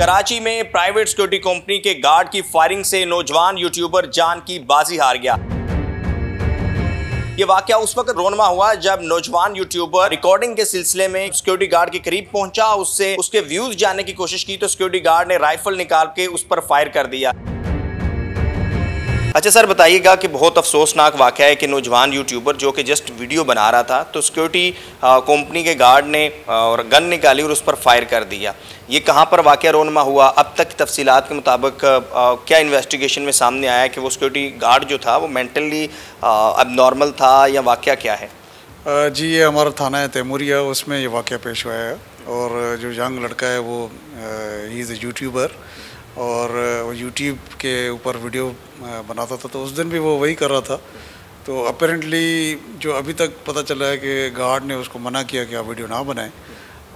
कराची में private security company के guard की फायरिंग से नौजवान यूट्यूबर जान की बाजी हार गया। ये वाक्य उस वक्त रोनमा हुआ जब नौजवान यूट्यूबर रिकॉर्डिंग के सिलसिले में सिक्योरिटी गार्ड के करीब पहुँचा, उससे उसके व्यूज़ जानने की कोशिश की तो सिक्योरिटी गार्ड ने राइफल निकाल के उस पर फायर कर दिया। अच्छा सर, बताइएगा कि बहुत अफसोसनाक वाक़ है कि नौजवान यूट्यूबर जो कि जस्ट वीडियो बना रहा था तो सिक्योरिटी कंपनी के गार्ड ने और गन निकाली और उस पर फायर कर दिया। ये कहाँ पर वाक़ रोनमा हुआ? अब तक तफसीत के मुताबिक क्या इन्वेस्टिगेशन में सामने आया कि वो सिक्योरिटी गार्ड जो था, वो मैंटली अब नॉर्मल था या वाक़ क्या है? जी, ये हमारा थाना है तैमूरिया, उसमें ये वाक़ पेश हुआ है। और जो यंग लड़का है वो ही इज़ ए यूट्यूबर और यूट्यूब के ऊपर वीडियो बनाता था तो उस दिन भी वो वही कर रहा था। तो अपेरेंटली जो अभी तक पता चला है कि गार्ड ने उसको मना किया कि आप वीडियो ना बनाएँ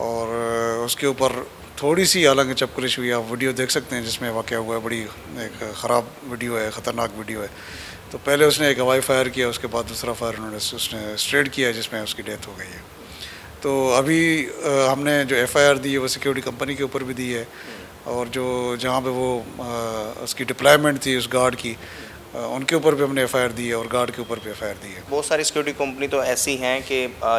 और उसके ऊपर थोड़ी सी हालाँकि चपकलिश हुई, आप वीडियो देख सकते हैं, जिसमें वाक़ हुआ है बड़ी एक ख़राब वीडियो है, ख़तरनाक वीडियो है। तो पहले उसने एक हवाई फायर किया, उसके बाद दूसरा फायर उन्होंने, उसने स्ट्रेट किया, जिसमें उसकी डेथ हो गई है। तो अभी हमने जो एफआईआर दी है, वो सिक्योरिटी कंपनी के ऊपर भी दी है। और जो जहाँ पे वो उसकी डिप्लॉयमेंट थी उस गार्ड की उनके ऊपर भी हमने एफआईआर दी है और गार्ड के ऊपर भी एफ़ दी है। बहुत सारी सिक्योरिटी कंपनी तो ऐसी हैं कि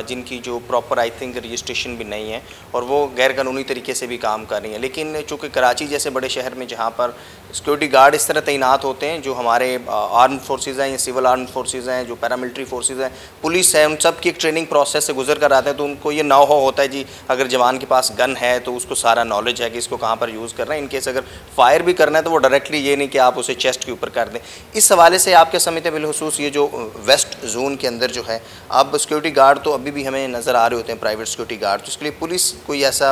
जिनकी जो प्रॉपर आई थिंक रजिस्ट्रेशन भी नहीं है और वो गैर कानूनी तरीके से भी काम कर रही हैं। लेकिन चूँकि कराची जैसे बड़े शहर में जहाँ पर सिक्योरिटी गार्ड इस तरह तैनात होते हैं, जो हमारे आर्म फोर्सेज हैं या सिविल आर्म फोर्सेज हैं, जो पैरामिलिट्री फोर्सेज हैं, पुलिस है, उन सब की एक ट्रेनिंग प्रोसेस से गुजर कर आते हैं तो उनको ये ना हो होता है जी, अगर जवान के पास गन है तो उसको सारा नॉलेज है कि इसको कहाँ पर यूज़ करना है। इनकेस अगर फायर भी करना है तो वो डायरेक्टली ये नहीं कि आप उसे चेस्ट के ऊपर कर दें। इस इस हवाले से आपके समित बिलखसूस ये जो वेस्ट जोन के अंदर जो है, अब सिक्योरिटी गार्ड तो अभी भी हमें नज़र आ रहे होते हैं प्राइवेट सिक्योरिटी गार्ड तो इसके लिए पुलिस कोई ऐसा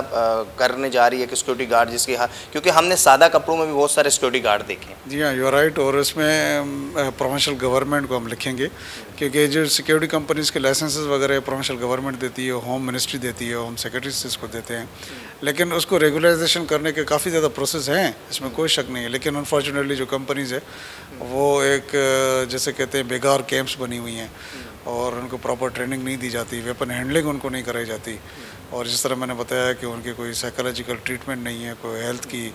करने जा रही है कि सिक्योरिटी गार्ड जिसके हाँ क्योंकि हमने सादा कपड़ों में भी बहुत सारे सिक्योरिटी गार्ड देखे जी हाँ यू राइट और इसमें प्रोफेशनल गवर्नमेंट को हम लिखेंगे, क्योंकि जो सिक्योरिटी कंपनीज़ के लाइसेंस वगैरह प्रोफेशनल गवर्नमेंट देती है होम मिनिस्ट्री देती है होम सेक्रेटरी इसको देते हैं। लेकिन उसको रेगुलराइजेशन करने के काफ़ी ज़्यादा प्रोसेस हैं, इसमें कोई शक नहीं है। लेकिन अनफॉर्चुनेटली जो कंपनीज़ है, वो एक, जैसे कहते हैं बेगार कैंप्स बनी हुई हैं और उनको प्रॉपर ट्रेनिंग नहीं दी जाती वेपन हैंडलिंग उनको नहीं कराई जाती। और जिस तरह मैंने बताया कि उनकी कोई साइकोलॉजिकल ट्रीटमेंट नहीं है, कोई हेल्थ की,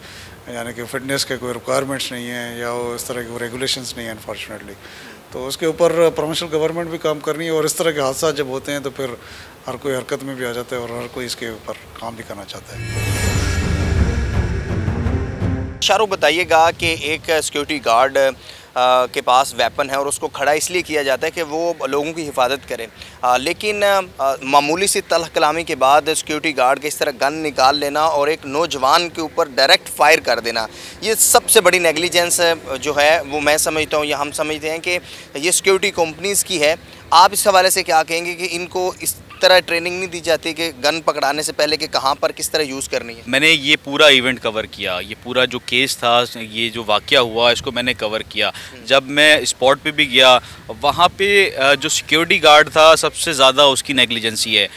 यानी कि फ़िटनेस के कोई रिक्वायरमेंट्स नहीं है या वो इस तरह के रेगुलेशंस नहीं है अनफॉर्चुनेटली तो उसके ऊपर प्रोफेशनल गवर्नमेंट भी काम करनी है और इस तरह के हादसा जब होते हैं तो फिर हर कोई हरकत में भी आ जाता है और हर कोई इसके ऊपर काम भी करना चाहता है। शाहरुख, बताइएगा कि एक सिक्योरिटी गार्ड के पास वेपन है और उसको खड़ा इसलिए किया जाता है कि वो लोगों की हिफाजत करे। लेकिन मामूली सी तल कलामी के बाद सिक्योरिटी गार्ड के इस तरह गन निकाल लेना और एक नौजवान के ऊपर डायरेक्ट फायर कर देना, ये सबसे बड़ी नेगलिजेंस जो है, वो मैं समझता हूँ, या हम समझते हैं कि ये सिक्योरिटी कंपनीज़ की है। आप इस हवाले से क्या कहेंगे कि इनको इस तरह ट्रेनिंग नहीं दी जाती कि गन पकड़ाने से पहले कि कहाँ पर किस तरह यूज़ करनी है? मैंने ये पूरा इवेंट कवर किया ये पूरा जो केस था ये जो वाक़ हुआ इसको मैंने कवर किया। जब मैं स्पॉट पे भी गया वहाँ पे जो सिक्योरिटी गार्ड था सबसे ज़्यादा उसकी नेग्लिजेंसी है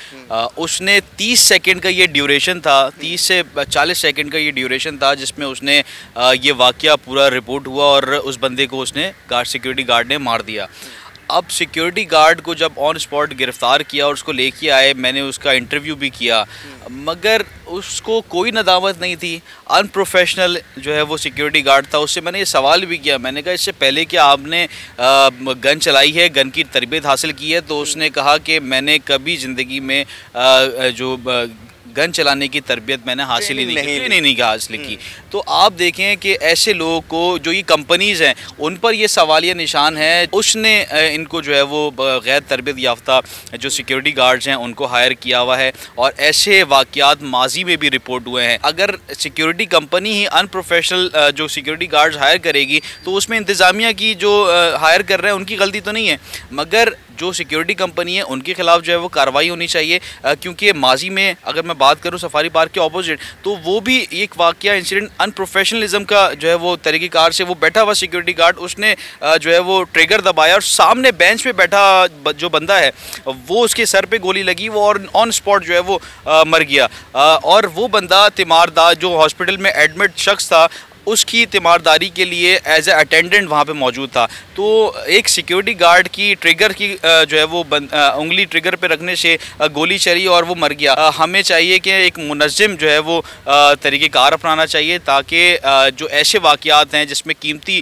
उसने 30 सेकंड का ये ड्यूरेशन था 30 से 40 सेकंड का ये ड्यूरेशन था जिसमें उसने ये वाक़ पूरा रिपोर्ट हुआ और उस बंदे को उसने गार्ड सिक्योरिटी गार्ड ने मार दिया। अब सिक्योरिटी गार्ड को जब ऑन स्पॉट गिरफ़्तार किया और उसको लेके आए मैंने उसका इंटरव्यू भी किया मगर उसको कोई नदामत नहीं थी। अनप्रोफेशनल जो है वो सिक्योरिटी गार्ड था उससे मैंने ये सवाल भी किया। मैंने कहा इससे पहले कि आपने गन चलाई है गन की तरबियत हासिल की है तो उसने कहा कि मैंने कभी ज़िंदगी में जो गन चलाने की तरबियत मैंने हासिल ही नहीं की। नहीं नहीं हासिल की। हम्म। तो आप देखें कि ऐसे लोगों को जो ये कंपनीज़ हैं, उन पर ये सवालिया निशान है, उसने इनको जो है वो गैर तरबियत याफ्ता जो सिक्योरिटी गार्ड्स हैं, उनको हायर किया हुआ है और ऐसे वाक़ात माजी में भी रिपोर्ट हुए हैं। अगर सिक्योरिटी कंपनी ही अनप्रोफेशनल जो सिक्योरिटी गार्ड्स हायर करेगी तो उसमें इंतज़ामिया की जो हायर कर रहे हैं, उनकी गलती तो नहीं है। मगर जो सिक्योरिटी कंपनी है, उनके खिलाफ जो है वो कार्रवाई होनी चाहिए क्योंकि माजी में, अगर मैं बात करूँ सफारी पार्क के ऑपोजिट तो वो भी एक वाक़ इंसिडेंट अनप्रोफेशनलिज्म का जो है वो तरीक़ेकार से वो बैठा हुआ सिक्योरिटी गार्ड उसने जो है वो ट्रिगर दबाया और सामने बेंच पे बैठा जो बंदा है, वो उसके सर पे गोली लगी, वो और ऑन स्पॉट जो है वो मर गया। और वो बंदा तिमारदार जो हॉस्पिटल में एडमिट शख्स था, उसकी तीमारदारी के लिए एज ए अटेंडेंट वहाँ पे मौजूद था। तो एक सिक्योरिटी गार्ड की ट्रिगर की जो है वो उंगली ट्रिगर पे रखने से गोली चली और वो मर गया। हमें चाहिए कि एक मुनज़म जो है वो तरीक़ेकार अपनाना चाहिए ताकि जो ऐसे वाक़ात हैं जिसमें कीमती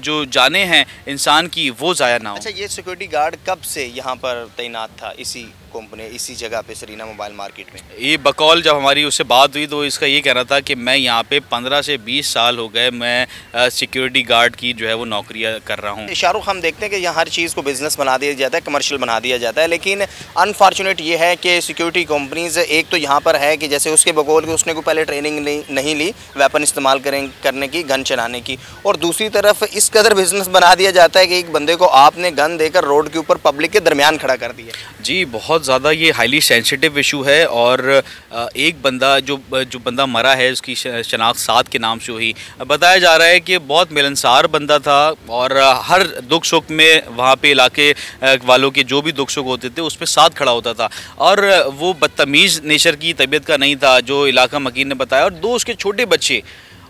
जो जाने हैं इंसान की वो ज़ाया ना हो। अच्छा ये सिक्योरिटी गार्ड कब से यहाँ पर तैनात था इसी कंपनी इसी जगह पे सरीना मोबाइल मार्केट में? ये बकौल जब हमारी उससे बात हुई तो इसका ये कहना था कि मैं यहाँ पे 15 से 20 साल हो गए मैं सिक्योरिटी गार्ड की जो है वो नौकरियाँ कर रहा हूँ। शाहरुख हम देखते हैं कि यहाँ हर चीज़ को बिज़नेस बना दिया जाता है कमर्शियल बना दिया जाता है, लेकिन अनफॉर्चुनेट ये है कि सिक्योरिटी कंपनीज़ एक तो यहाँ पर है कि जैसे उसके बकौल के उसने को पहले ट्रेनिंग नहीं ली वेपन इस्तेमाल करें, करने की गन चलाने की। और दूसरी तरफ़ इस कदर बिज़नेस बना दिया जाता है कि एक बंदे को आपने गन देकर रोड के ऊपर पब्लिक के दरमियान खड़ा कर दिया। जी, बहुत ज़्यादा ये हाईली सेंसिटिव इशू है और एक बंदा जो जो बंदा मरा है, उसकी शनाख्त सात के नाम से हुई। बताया जा रहा है कि बहुत मिलनसार बंदा था और हर दुख सुख में वहाँ पे इलाके वालों के जो भी दुख सुख होते थे, उस पर साथ खड़ा होता था। और वो बदतमीज़ नेचर की तबीयत का नहीं था, जो इलाका मकीन ने बताया। और दो उसके छोटे बच्चे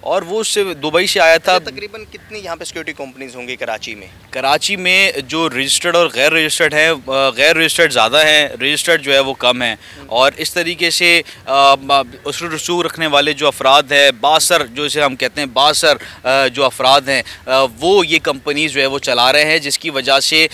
और वो उससे दुबई से आया था। अच्छा, तकरीबन कितनी यहाँ पे सिक्योरिटी कंपनीज़ होंगी कराची में? कराची में जो रजिस्टर्ड और गैर रजिस्टर्ड हैं गैर रजिस्टर्ड ज़्यादा हैं रजिस्टर्ड जो है वो कम है। और इस तरीके से उस रसूख रखने वाले जो अफराद हैं बासर जो इसे हम कहते हैं बासर जो अफराद हैं वो ये कंपनीज़ जो है वो चला रहे हैं जिसकी वजह से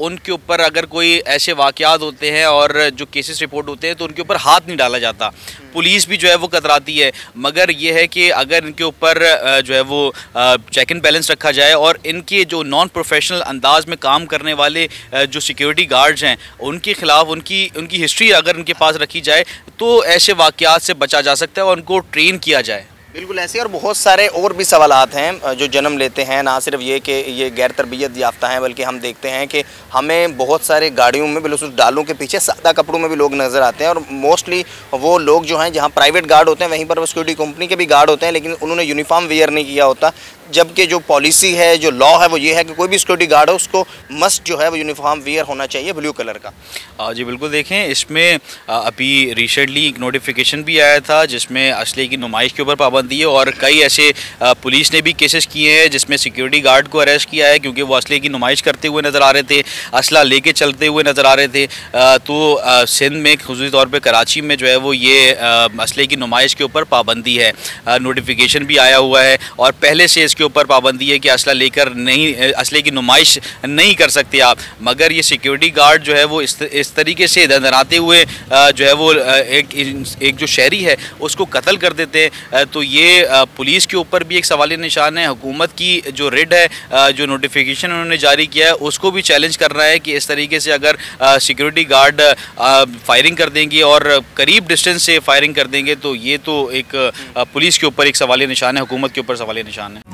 उनके ऊपर अगर कोई ऐसे वाक़ात होते हैं और जो केसेस रिपोर्ट होते हैं तो उनके ऊपर हाथ नहीं डाला जाता। पुलिस भी जो है वो कतराती है। मगर ये है कि अगर इनके ऊपर जो है वो चेक इन बैलेंस रखा जाए और इनके जो नॉन प्रोफेशनल अंदाज में काम करने वाले जो सिक्योरिटी गार्ड्स हैं, उनके ख़िलाफ़ उनकी उनकी हिस्ट्री अगर उनके पास रखी जाए तो ऐसे वाक़ात से बचा जा सकता है और उनको ट्रेन किया जाए। बिल्कुल ऐसे और बहुत सारे और भी सवाल हैं जो जन्म लेते हैं। ना सिर्फ़ ये कि ये गैर तरबियत याफ्ता हैं, बल्कि हम देखते हैं कि हमें बहुत सारे गाड़ियों में बिल्कुल डालों के पीछे सादा कपड़ों में भी लोग नज़र आते हैं, और मोस्टली वो लोग जो हैं, जहाँ प्राइवेट गार्ड होते हैं, वहीं पर सिक्योरिटी कंपनी के भी गार्ड होते हैं, लेकिन उन्होंने यूनिफॉर्म वेयर नहीं किया होता। जबकि जो पॉलिसी है, जो लॉ है, वो ये है कि कोई भी सिक्योरिटी गार्ड हो, उसको मस्ट जो है, वो यूनिफॉर्म वेयर होना चाहिए ब्लू कलर का। जी, बिल्कुल देखें, इसमें अभी रिसेंटली एक नोटिफिकेशन भी आया था, जिसमें असले की नुमाइश के ऊपर पाबंदी है और कई ऐसे पुलिस ने भी केसेस किए हैं जिसमें सिक्योरिटी गार्ड को अरेस्ट किया है क्योंकि वो असले की नुमाइश करते हुए नज़र आ रहे थे, असला लेके चलते हुए नज़र आ रहे थे। तो सिंध में खसूस तौर पर कराची में जो है वो ये असले की नुमाइश के ऊपर पाबंदी है। नोटिफिकेशन भी आया हुआ है और पहले से इसके ऊपर पाबंदी है कि असला लेकर नहीं असले की नुमाइश नहीं कर सकते आप। मगर ये सिक्योरिटी गार्ड जो है वो इस तरीके से धंधनाते हुए जो है वो एक एक जो शहरी है उसको कत्ल कर देते हैं। तो ये पुलिस के ऊपर भी एक सवाल निशान है। हुकूमत की जो रेड है जो नोटिफिकेशन उन्होंने जारी किया है, उसको भी चैलेंज कर रहा है कि इस तरीके से अगर सिक्योरिटी गार्ड फायरिंग कर देंगे और करीब डिस्टेंस से फायरिंग कर देंगे तो ये तो एक पुलिस के ऊपर एक सवाल निशान है, हुकूमत के ऊपर सवाल निशान है।